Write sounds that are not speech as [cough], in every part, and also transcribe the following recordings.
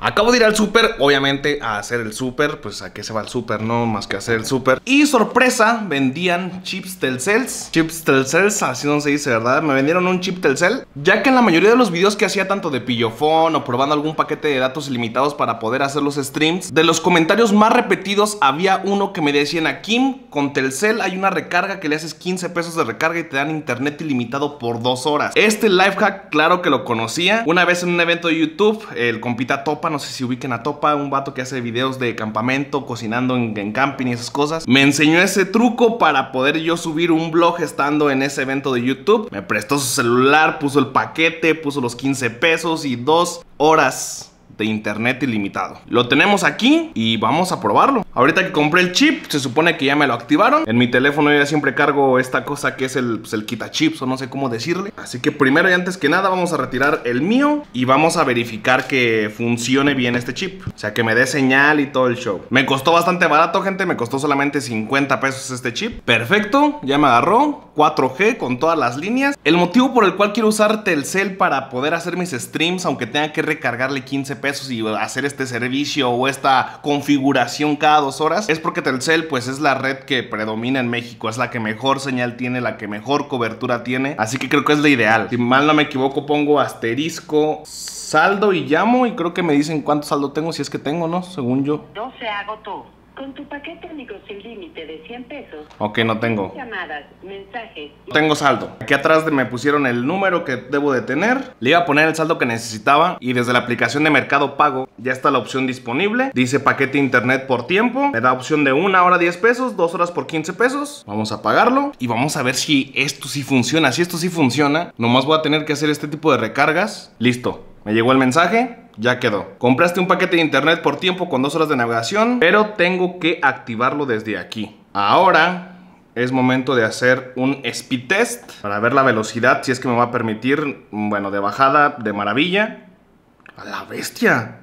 Acabo de ir al súper, obviamente a hacer el súper, pues a qué se va el súper, no más que hacer el súper. Y sorpresa, vendían chips Telcels, chips Telcels, así no se dice, ¿verdad? Me vendieron un chip Telcel, ya que en la mayoría de los videos que hacía tanto de pillofón o probando algún paquete de datos ilimitados para poder hacer los streams, de los comentarios más repetidos había uno que me decían a Kim, con Telcel hay una recarga que le haces 15 pesos de recarga y te dan internet ilimitado por dos horas. Este life hack, claro que lo conocía. Una vez en un evento de YouTube, el compita Topa no sé si ubiquen a Topa, un vato que hace videos de campamento, cocinando en, camping y esas cosas. Me enseñó ese truco para poder yo subir un blog estando en ese evento de YouTube. Me prestó su celular, puso el paquete, puso los 15 pesos y dos horas de internet ilimitado. Lo tenemos aquí y vamos a probarlo. Ahorita que compré el chip, se supone que ya me lo activaron. En mi teléfono yo ya siempre cargo esta cosa que es el, pues, el quita chips o no sé cómo decirle. Así que primero y antes que nada vamos a retirar el mío y vamos a verificar que funcione bien este chip. O sea, que me dé señal y todo el show. Me costó bastante barato, gente. Me costó solamente 50 pesos este chip. Perfecto, ya me agarró. 4G con todas las líneas. El motivo por el cual quiero usar Telcel para poder hacer mis streams, aunque tenga que recargarle 15 pesos y hacer este servicio o esta configuración cada horas es porque Telcel pues es la red que predomina en México, es la que mejor señal tiene, la que mejor cobertura tiene, así que creo que es la ideal. Si mal no me equivoco pongo asterisco saldo y llamo y creo que me dicen cuánto saldo tengo si es que tengo, ¿no? Según yo. Con tu paquete único sin límite de 100 pesos. Ok, no tengo. Llamadas, mensajes. Tengo saldo. Aquí atrás me pusieron el número que debo de tener. Le iba a poner el saldo que necesitaba y desde la aplicación de Mercado Pago ya está la opción disponible. Dice paquete internet por tiempo. Me da opción de una hora 10 pesos, dos horas por 15 pesos. Vamos a pagarlo y vamos a ver si esto sí funciona. Si esto sí funciona, nomás voy a tener que hacer este tipo de recargas. Listo. Me llegó el mensaje, ya quedó. Compraste un paquete de internet por tiempo con dos horas de navegación, pero tengo que activarlo desde aquí. Ahora es momento de hacer un speed test para ver la velocidad, si es que me va a permitir, bueno, de bajada de maravilla. A la bestia.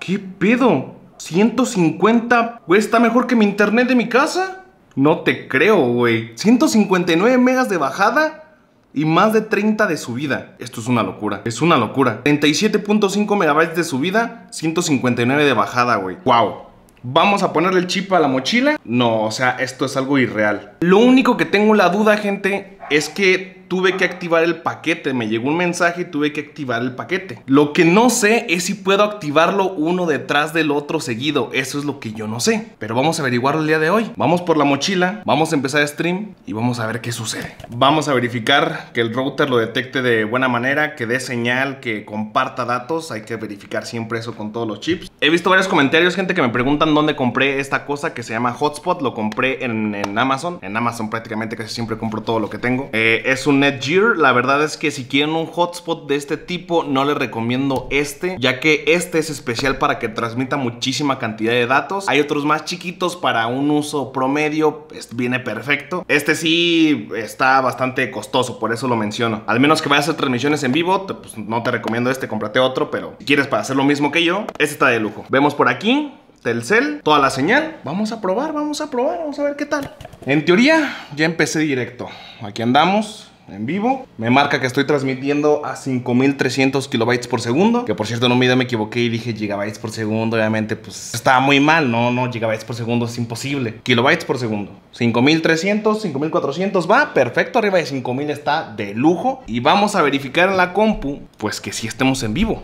¿Qué pedo? 150, güey, está mejor que mi internet de mi casa. No te creo, güey. 159 megas de bajada y más de 30 de subida. Esto es una locura. Es una locura. 37.5 megabytes de subida, 159 de bajada, güey. Wow. ¿Vamos a ponerle el chip a la mochila? No, o sea, esto es algo irreal. Lo único que tengo la duda, gente, es que tuve que activar el paquete. Me llegó un mensaje y tuve que activar el paquete. Lo que no sé es si puedo activarlo uno detrás del otro seguido. Eso es lo que yo no sé. Pero vamos a averiguarlo el día de hoy. Vamos por la mochila, vamos a empezar stream y vamos a ver qué sucede. Vamos a verificar que el router lo detecte de buena manera, que dé señal, que comparta datos. Hay que verificar siempre eso con todos los chips. He visto varios comentarios, gente, que me preguntan dónde compré esta cosa que se llama Hotspot. Lo compré en, Amazon. En Amazon prácticamente casi siempre compro todo lo que tengo. Eh, es un Netgear. La verdad es que si quieren un hotspot de este tipo, no les recomiendo este, ya que este es especial para que transmita muchísima cantidad de datos. Hay otros más chiquitos para un uso promedio, viene perfecto. Este sí está bastante costoso, por eso lo menciono. Al menos que vayas a hacer transmisiones en vivo, pues no te recomiendo este, cómprate otro, pero si quieres para hacer lo mismo que yo, este está de lujo. Vemos por aquí Telcel, toda la señal. Vamos a probar, vamos a probar, vamos a ver qué tal. En teoría, ya empecé directo. Aquí andamos en vivo. Me marca que estoy transmitiendo a 5300 kilobytes por segundo. Que por cierto, en un video me equivoqué y dije gigabytes por segundo. Obviamente, pues estaba muy mal. No, no, gigabytes por segundo es imposible. Kilobytes por segundo. 5300, 5400 va perfecto. Arriba de 5000 está de lujo. Y vamos a verificar en la compu, pues que sí estemos en vivo.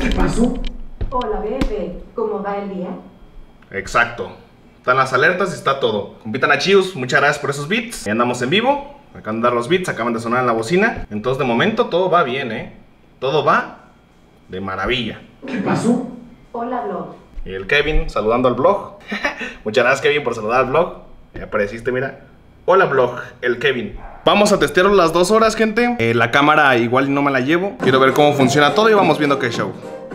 ¿Qué pasó? Hola, bebé. ¿Cómo va el día? Exacto. Están las alertas y está todo. Compitan a Chius, muchas gracias por esos beats. Y andamos en vivo. Acaban de dar los beats, acaban de sonar en la bocina. Entonces, de momento, todo va bien, ¿eh? Todo va de maravilla. ¿Qué pasó? Hola, blog. Y el Kevin saludando al blog. [laughs] Muchas gracias, Kevin, por saludar al blog. Ya apareciste, mira. Hola, blog, el Kevin. Vamos a testearlo las dos horas, gente. Eh, la cámara igual no me la llevo. Quiero ver cómo funciona todo y vamos viendo qué show.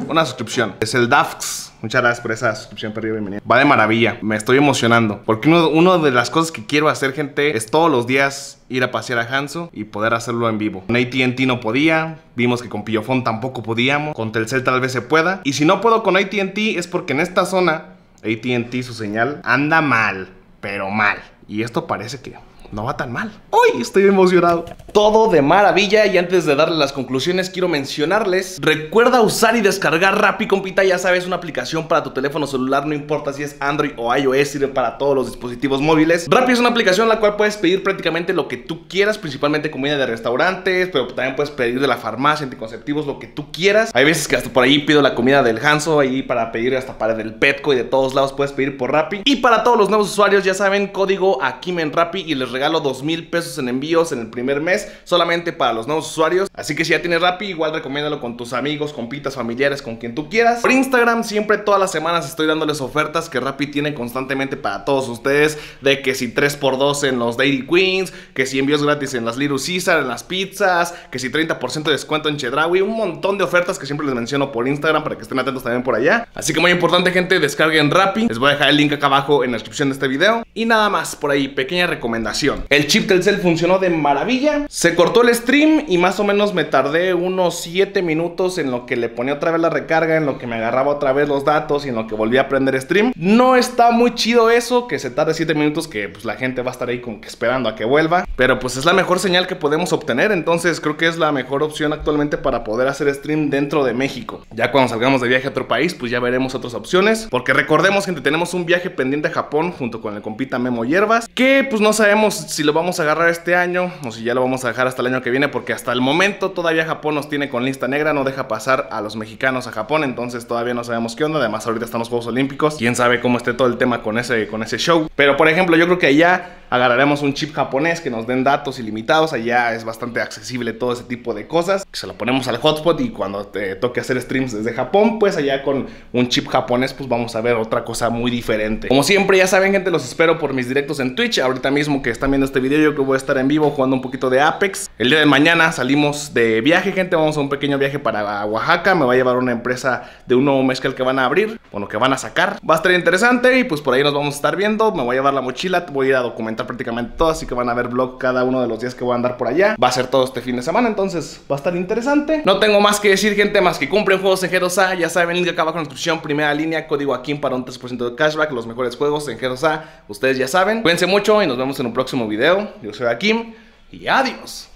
Una suscripción. Es el DAFX. Muchas gracias por esa suscripción, perdido. Bienvenido. Va de maravilla. Me estoy emocionando. Porque una uno de las cosas que quiero hacer, gente, es todos los días ir a pasear a Hanso y poder hacerlo en vivo. Con ATT no podía. Vimos que con Pillofón tampoco podíamos. Con Telcel tal vez se pueda. Y si no puedo con ATT es porque en esta zona ATT su señal anda mal. Pero mal. Y esto parece que no va tan mal. Hoy estoy emocionado. Todo de maravilla y antes de darle las conclusiones quiero mencionarles, recuerda usar y descargar Rappi, compita, ya sabes, una aplicación para tu teléfono celular, no importa si es Android o iOS, sirve para todos los dispositivos móviles. Rappi es una aplicación en la cual puedes pedir prácticamente lo que tú quieras, principalmente comida de restaurantes, pero también puedes pedir de la farmacia, anticonceptivos, lo que tú quieras. Hay veces que hasta por ahí pido la comida del Hanso, ahí para pedir hasta para el Petco y de todos lados puedes pedir por Rappi. Y para todos los nuevos usuarios, ya saben, código Akim en Rappi y les regalo dos mil pesos en envíos en el primer mes, solamente para los nuevos usuarios. Así que si ya tienes Rappi, igual recomiéndalo con tus amigos, compitas, familiares, con quien tú quieras. Por Instagram, siempre todas las semanas estoy dándoles ofertas que Rappi tiene constantemente para todos ustedes. De que si 3x2 en los Dairy Queens, que si envíos gratis en las Little Caesar, en las pizzas, que si 30% de descuento en Chedraui, un montón de ofertas que siempre les menciono por Instagram para que estén atentos también por allá. Así que muy importante, gente, descarguen Rappi. Les voy a dejar el link acá abajo en la descripción de este video. Y nada más, por ahí, pequeña recomendación. El chip Telcel funcionó de maravilla. Se cortó el stream y más o menos me tardé unos 7 minutos en lo que le ponía otra vez la recarga, en lo que me agarraba otra vez los datos y en lo que volví a prender stream. No está muy chido eso, que se tarde 7 minutos, que pues la gente va a estar ahí como esperando a que vuelva. Pero pues es la mejor señal que podemos obtener, entonces creo que es la mejor opción actualmente para poder hacer stream dentro de México. Ya cuando salgamos de viaje a otro país, pues ya veremos otras opciones. Porque recordemos, gente, tenemos un viaje pendiente a Japón junto con el compita Memo Hierbas, que pues no sabemos si lo vamos a agarrar este año o si ya lo vamos a dejar hasta el año que viene, porque hasta el momento todavía Japón nos tiene con lista negra, no deja pasar a los mexicanos a Japón, entonces todavía no sabemos qué onda. Además, ahorita están los Juegos Olímpicos, quién sabe cómo esté todo el tema con ese, con ese show. Pero por ejemplo, yo creo que allá agarraremos un chip japonés que nos den datos ilimitados. Allá es bastante accesible todo ese tipo de cosas. Se lo ponemos al hotspot y cuando te toque hacer streams desde Japón, pues allá con un chip japonés, pues vamos a ver otra cosa muy diferente. Como siempre, ya saben, gente, los espero por mis directos en Twitch. Ahorita mismo que están viendo este video, yo que voy a estar en vivo jugando un poquito de Apex. El día de mañana salimos de viaje, gente. Vamos a un pequeño viaje para Oaxaca. Me va a llevar una empresa de un nuevo mezcal que van a abrir, bueno, que van a sacar. Va a estar interesante y pues por ahí nos vamos a estar viendo. Me voy a llevar la mochila, voy a ir a documentar prácticamente todo, así que van a ver vlog cada uno de los días que voy a andar por allá. Va a ser todo este fin de semana, entonces va a estar interesante. No tengo más que decir, gente, más que cumplen juegos en G2A. Ya saben, link acá abajo en la descripción, primera línea, código aquí para un 3% de cashback, los mejores juegos en G2A. Ustedes ya saben. Cuídense mucho y nos vemos en un próximo video. Yo soy Akim y adiós.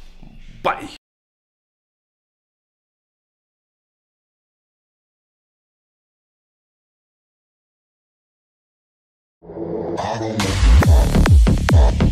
Bye. Oh.